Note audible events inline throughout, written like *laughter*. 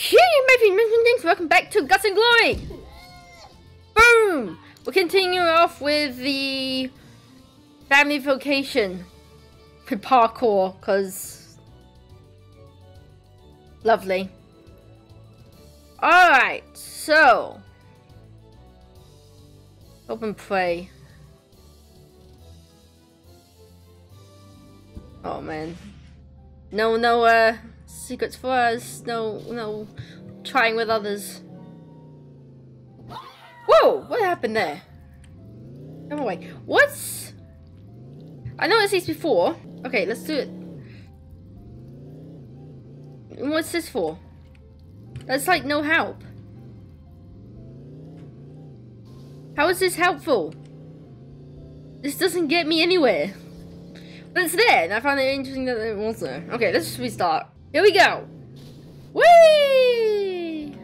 Okay, maybe things. Welcome back to Guts and Glory. Boom. We're continuing off with the family vocation with parkour, cause lovely. All right, so hope and pray. Oh man, no, no, uh secrets for us. No, no, trying with others. Whoa! What happened there? Come away. What's... I noticed these before. Okay, let's do it. What's this for? That's like no help. How is this helpful? This doesn't get me anywhere. But it's there, and I found it interesting that it was there. Okay, let's just restart. Here we go. Whee!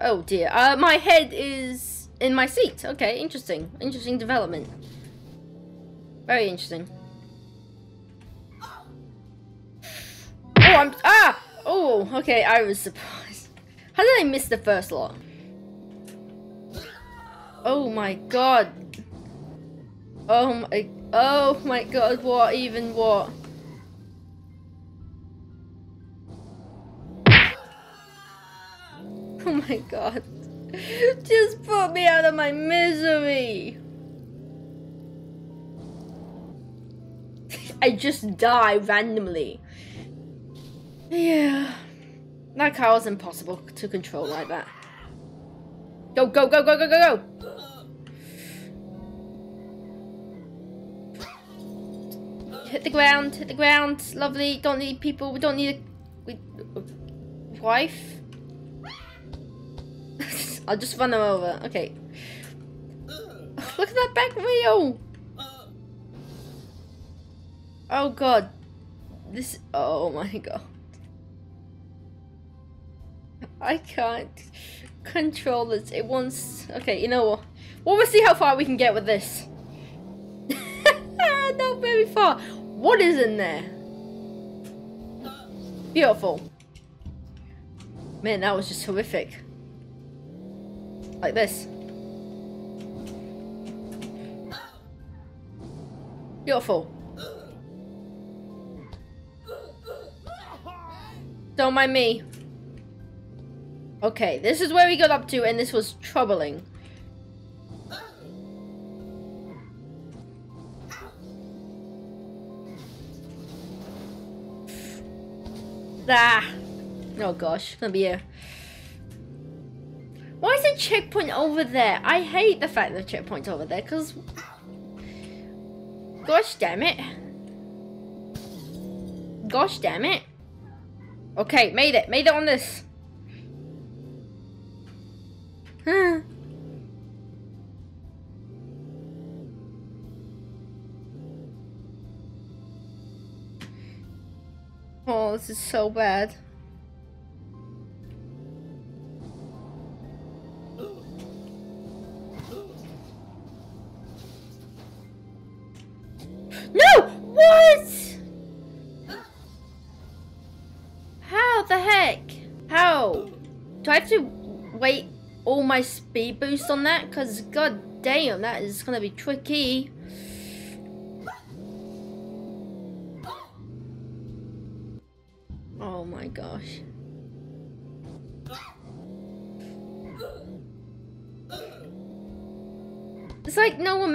Oh dear. Uh, my head is in my seat. Okay, interesting. Interesting development. Very interesting. Oh, I'm- Ah! Oh, okay, I was surprised. How did I miss the first lot? Oh my god. Oh my Oh my god, what even what? *laughs* Oh my god. *laughs* Just put me out of my misery. *laughs* I just die randomly. Yeah. That car was impossible to control like that. Go, go, go, go, go, go, go! Hit the ground, hit the ground. Lovely. Don't need people. We don't need a, we, wife. *laughs* I'll just run them over. Okay. *sighs* Look at that back wheel. Oh god. This. Oh my god. I can't control this. It wants. Okay, you know what? Well, we'll see how far we can get with this. *laughs* Not very far. What is in there? Beautiful. Man, that was just horrific. Like this. Beautiful. Don't mind me. Okay, this is where we got up to and this was troubling. Ah. Oh gosh, gonna be a... Why is the checkpoint over there? I hate the fact the checkpoint's over there, because... Gosh damn it. Gosh damn it. Okay, made it. Made it on this. This is so bad. No! What? How the heck? How? Do I have to wait all my speed boost on that? Because god damn, that is going to be tricky.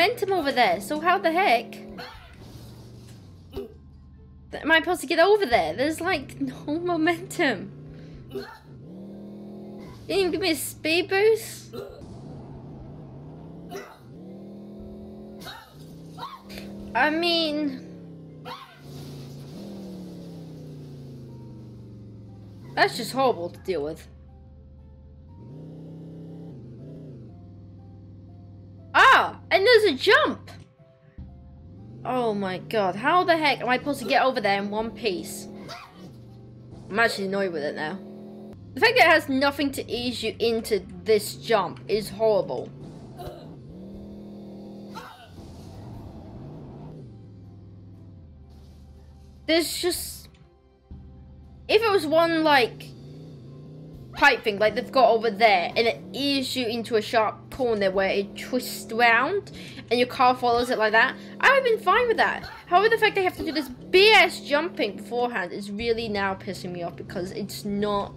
Momentum over there, so how the heck? Am I supposed to get over there? There's like *laughs* no momentum. Didn't even give me a speed boost? I mean... That's just horrible to deal with. A jump! Oh my god, how the heck am I supposed to get over there in one piece? I'm actually annoyed with it now. The fact that it has nothing to ease you into this jump is horrible. There's just if it was one like pipe thing like they've got over there and it ears you into a sharp corner where it twists around and your car follows it like that, I would have been fine with that. However, the fact they have to do this BS jumping beforehand is really now pissing me off because it's not,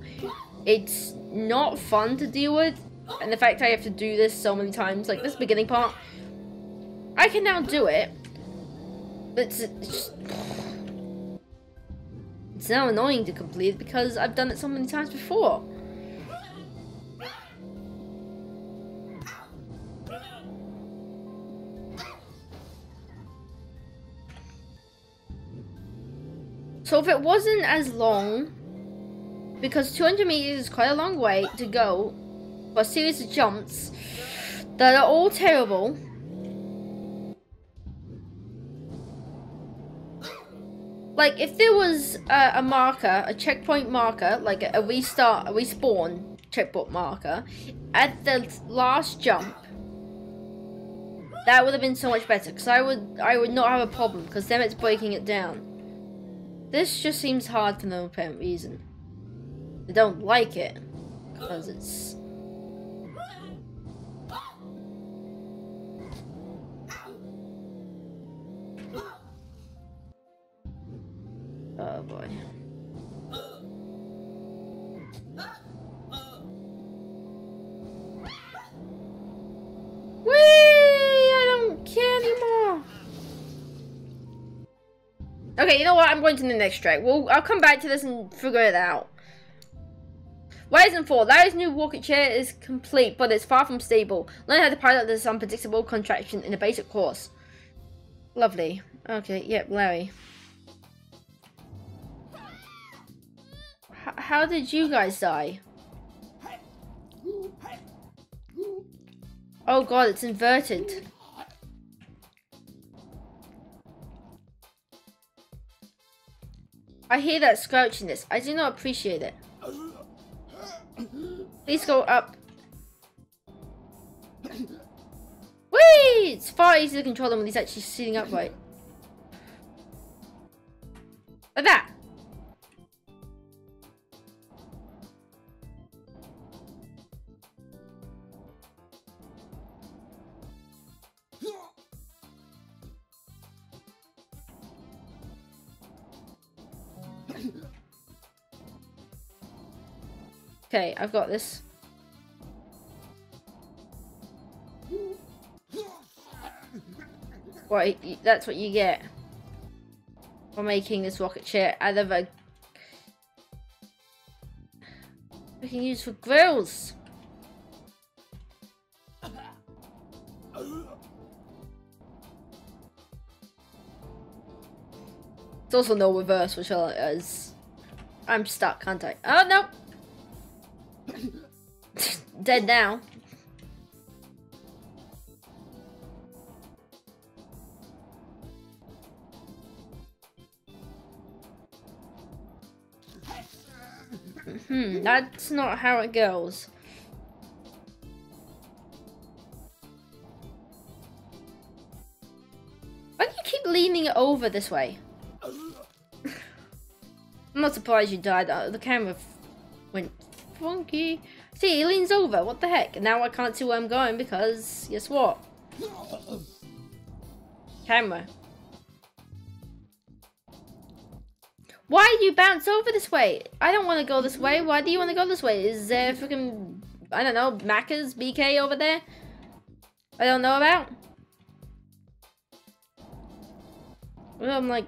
it's not fun to deal with. And the fact I have to do this so many times, like this beginning part, I can now do it, but it's, it's just, it's now annoying to complete because I've done it so many times before. So if it wasn't as long, because 200 meters is quite a long way to go for a series of jumps that are all terrible. Like if there was a, a marker, a checkpoint marker, like a, a restart, a respawn checkpoint marker at the last jump, that would have been so much better because I would I would not have a problem because then it's breaking it down. This just seems hard for no apparent reason. I don't like it, because it's... Oh boy. Okay, you know what? I'm going to the next track. Well, I'll come back to this and figure it out. Rising 4. Larry's new rocket chair is complete, but it's far from stable. Learn how to pilot this unpredictable contraction in a basic course. Lovely. Okay, yep, Larry. H how did you guys die? Oh god, it's inverted. I hear that scratchiness. I do not appreciate it. Please go up. Whee! It's far easier to control him when he's actually sitting upright. Like that. Okay, I've got this. What? That's what you get for making this rocket chair out of a... We can use for grills. It's also no reverse, which I, is... I'm stuck, can't I? Oh, no! Dead now. Hmm, that's not how it goes. Why do you keep leaning it over this way? *laughs* I'm not surprised you died. Uh, the camera went funky. See, he leans over. What the heck? Now I can't see where I'm going because, guess what? Camera. Why do you bounce over this way? I don't want to go this way. Why do you want to go this way? Is there freaking, I don't know, Macca's BK over there? I don't know about? Well, I'm like...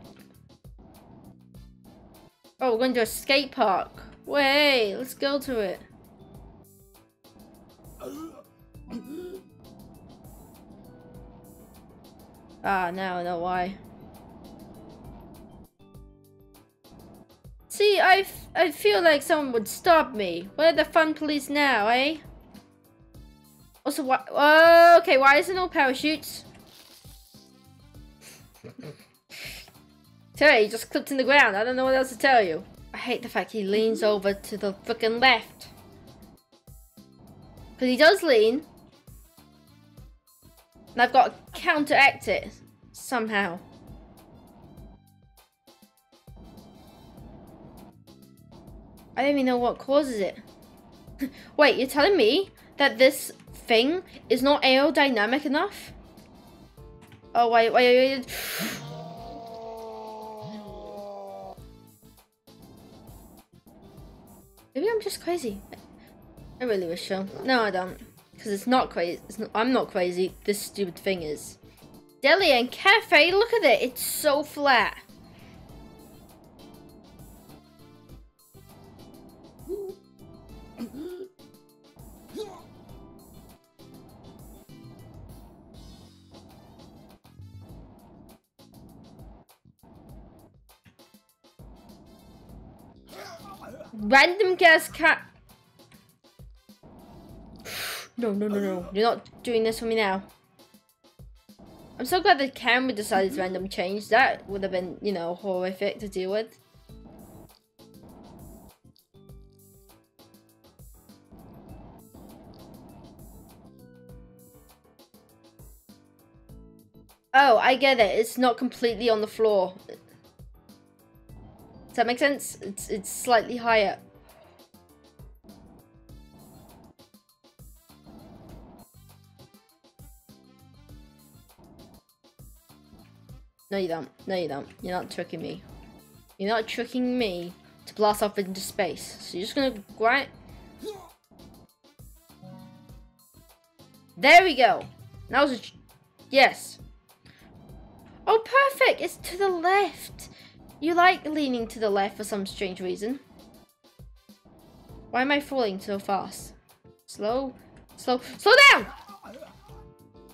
Oh, we're going to a skate park. Wait, let's go to it. Ah, now I know why. See, I, I feel like someone would stop me. Where are the fun police now, eh? Also, why- oh, okay, why isn't no parachutes? *laughs* Terry you just clipped in the ground. I don't know what else to tell you. I hate the fact he leans over to the freaking left. Because he does lean. And I've got to counteract it somehow. I don't even know what causes it. *laughs* Wait, you're telling me that this thing is not aerodynamic enough? Oh, wait, wait, wait. Maybe I'm just crazy. I really wish so. No, I don't. Because it's not crazy. It's not, I'm not crazy. This stupid thing is. Deli and Cafe, look at it. It's so flat. Random gas cat. *sighs* No, no, no, no. You're not doing this for me now. I'm so glad the camera decided to random change. That would have been, you know, horrific to deal with. Oh, I get it. It's not completely on the floor. That make sense? It's it's slightly higher. No, you don't. No, you don't. You're not tricking me. You're not tricking me to blast off into space. So you're just gonna grind. There we go. That was a... Yes. Oh, perfect. It's to the left. You like leaning to the left for some strange reason. Why am I falling so fast? Slow. Slow. Slow down!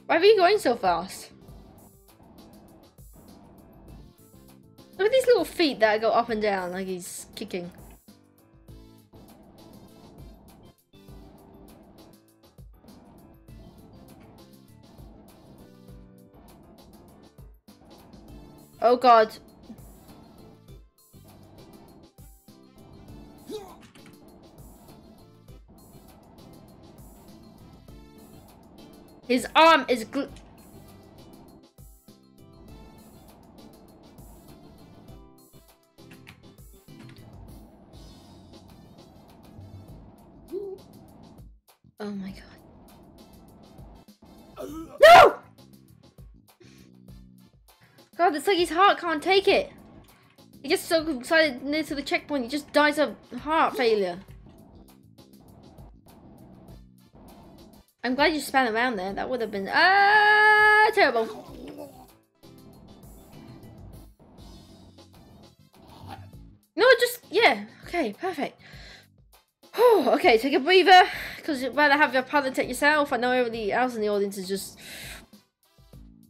Why are you going so fast? Look at these little feet that go up and down like he's kicking. Oh god. His arm is gl- Oh my god. No! God, it's like his heart can't take it. He gets so excited near to the checkpoint, he just dies of heart failure. I'm glad you span around there. That would have been ah terrible. No, just yeah. Okay, perfect. Oh, okay, take a breather, because you'd rather have your take yourself. I know everybody else in the audience is just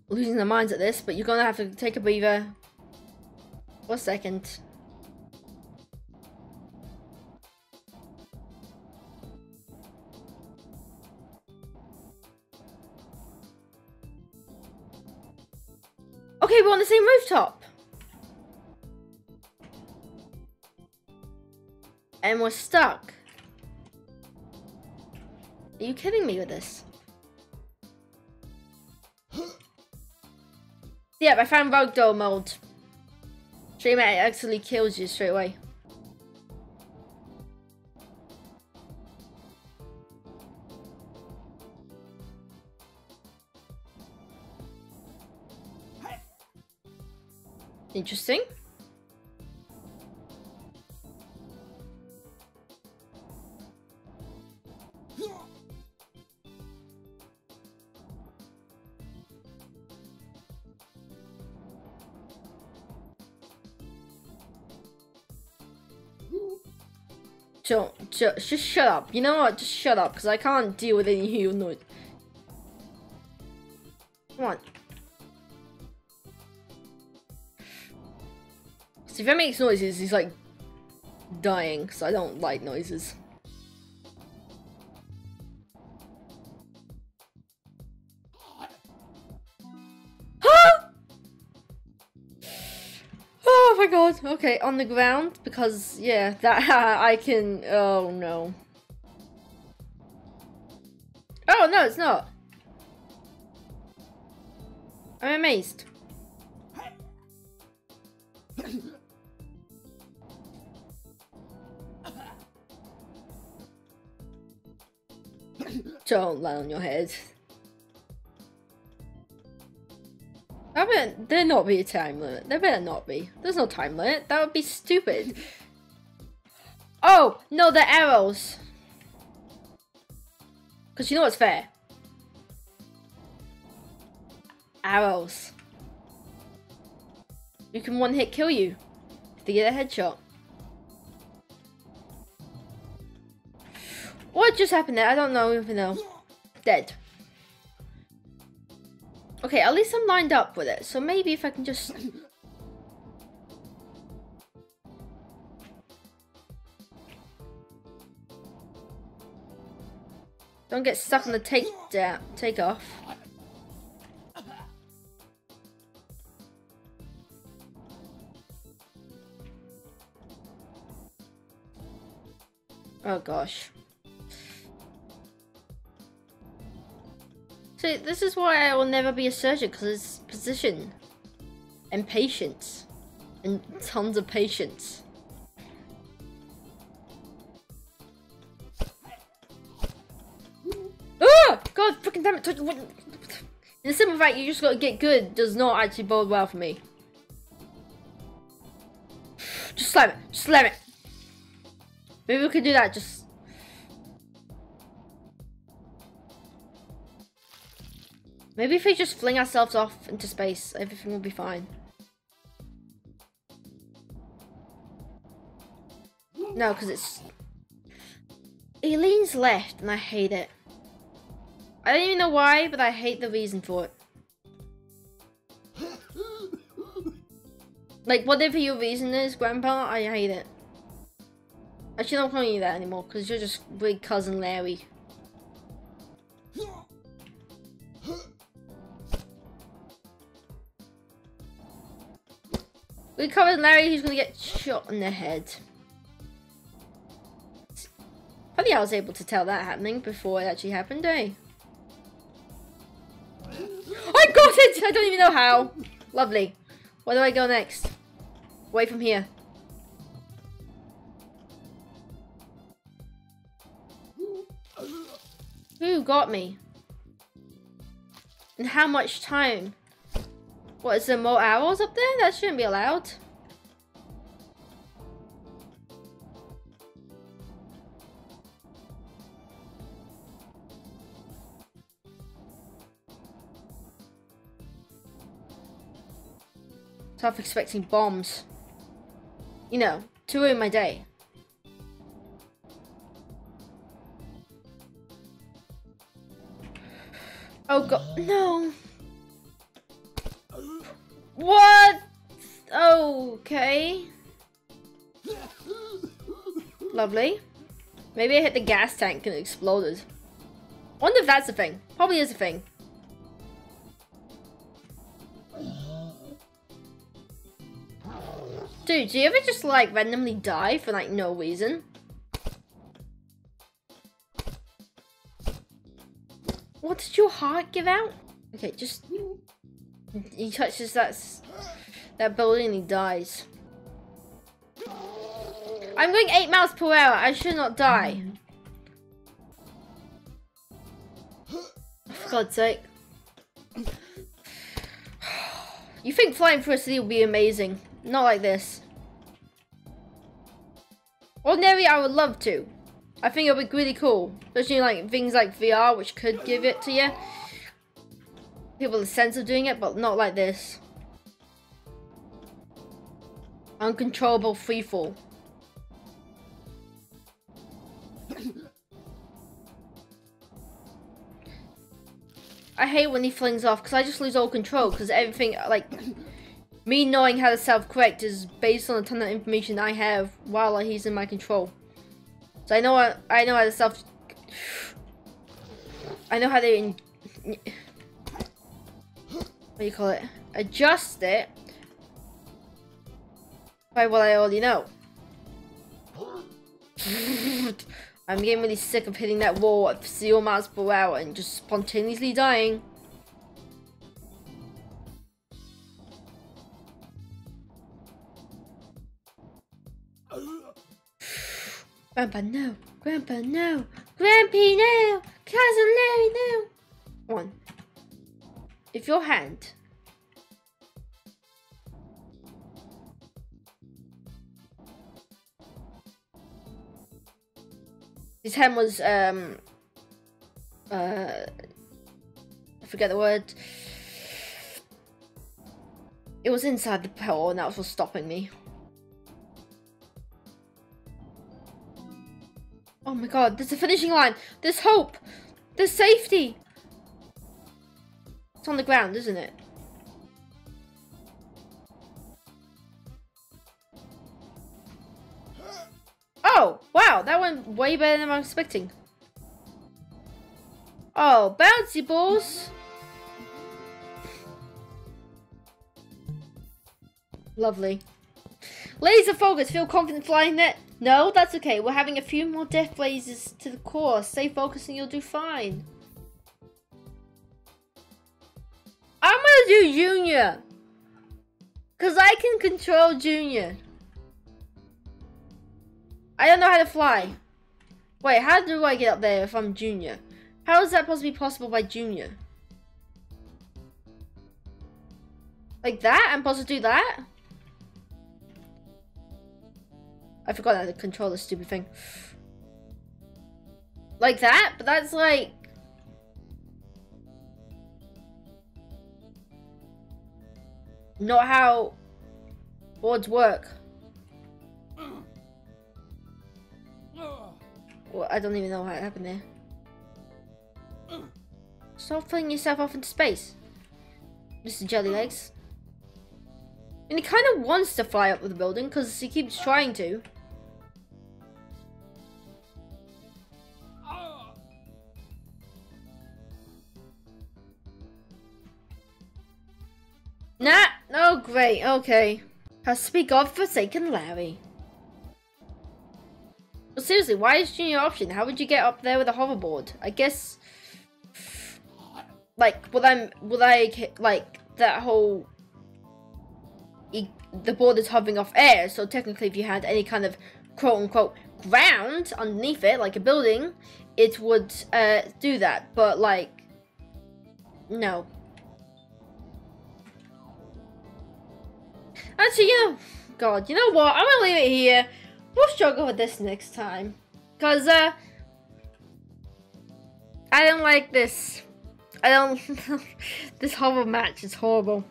losing their minds at this, but you're gonna have to take a breather. One second. We're on the same rooftop. And we're stuck. Are you kidding me with this? *gasps* yep, I found Ragdoll mode. Shame it actually kills you straight away. Interesting. Don't, just, just shut up. You know what? Just shut up, because I can't deal with any your noise. If it makes noises, he's like dying, so I don't like noises. *gasps* oh my god, okay, on the ground, because, yeah, that *laughs* I can, oh no. Oh, no, it's not. I'm amazed. Don't land on your head. I bet there not be a time limit. There better not be. There's no time limit. That would be stupid. *laughs* Oh, no, the arrows. Because you know what's fair? Arrows. You can one hit kill you. If they get a headshot. Just happened there? I don't know even know. Dead. Okay, at least I'm lined up with it. So maybe if I can just... Don't get stuck on the take uh, down, take off. Oh gosh. This is why I will never be a surgeon because it's position and patience and tons of patience. Oh God, fucking damn it! In the simple fact, you just gotta get good does not actually bode well for me. *sighs* Just slam it. Just slam it. Maybe we could do that. Just Maybe if we just fling ourselves off into space, everything will be fine. No, because it's... He leans left, and I hate it. I don't even know why, but I hate the reason for it. Like, whatever your reason is, Grandpa, I hate it. Actually, I'm not calling you that anymore, because you're just big cousin Larry. We covered Larry who's gonna get shot in the head. Funny I was able to tell that happening before it actually happened, eh? I got it! I don't even know how. Lovely. Where do I go next? Away from here. Who got me? And how much time? What, is there more arrows up there? That shouldn't be allowed. Tough expecting bombs. You know, to ruin my day. Oh god, no. What? Okay. Lovely. Maybe I hit the gas tank and it exploded. wonder if that's a thing. Probably is a thing. Dude, do you ever just like randomly die for like no reason? What did your heart give out? Okay, just he touches that that building and he dies. I'm going 8 miles per hour. I should not die. For God's sake. You think flying through a city would be amazing. Not like this. Ordinary, I would love to. I think it would be really cool. Especially like things like VR, which could give it to you people a sense of doing it, but not like this. Uncontrollable freefall. *coughs* I hate when he flings off because I just lose all control because everything, like, *coughs* me knowing how to self-correct is based on a ton of information I have while he's in my control. So I know I know how to self. *sighs* I know how to what do you call it, adjust it by what I already know. *laughs* I'm getting really sick of hitting that wall at zero miles per hour and just spontaneously dying. Grandpa, no! Grandpa, no! Grampy, no! Cousin Larry, no. One. If your hand his hand was um uh I forget the word. It was inside the pole and that was what's stopping me. Oh my god, there's a finishing line. There's hope. There's safety. It's on the ground, isn't it? Oh, wow, that went way better than I was expecting. Oh, bouncy balls. Lovely. Laser focus, feel confident flying that? No, that's okay. We're having a few more death blazes to the course. Stay focused and you'll do fine. Do Junior. Because I can control Junior. I don't know how to fly. Wait, how do I get up there if I'm Junior? How is that possibly possible by Junior? Like that? I'm supposed to do that? I forgot how to control this stupid thing. Like that? But that's like... Not how boards work. Well, I don't even know what happened there. Stop flinging yourself off into space. Mr. Jelly Legs. And he kind of wants to fly up with the building because he keeps trying to. Nah, no, great, okay. Has to be God-forsaken Larry. But seriously, why is Junior option? How would you get up there with a hoverboard? I guess, like, will I, will I, like, that whole, the board is hovering off air, so technically if you had any kind of quote-unquote ground underneath it, like a building, it would uh, do that, but like, no. Actually, know, God, you know what? I'm gonna leave it here. We'll struggle with this next time. Cause, uh, I don't like this. I don't, *laughs* this horrible match is horrible.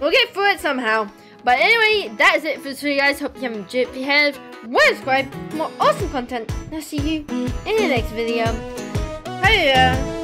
We'll get through it somehow. But anyway, that is it for today, guys. Hope you have enjoyed. If you have, subscribe for more awesome content. And I'll see you in the next video. Hiya!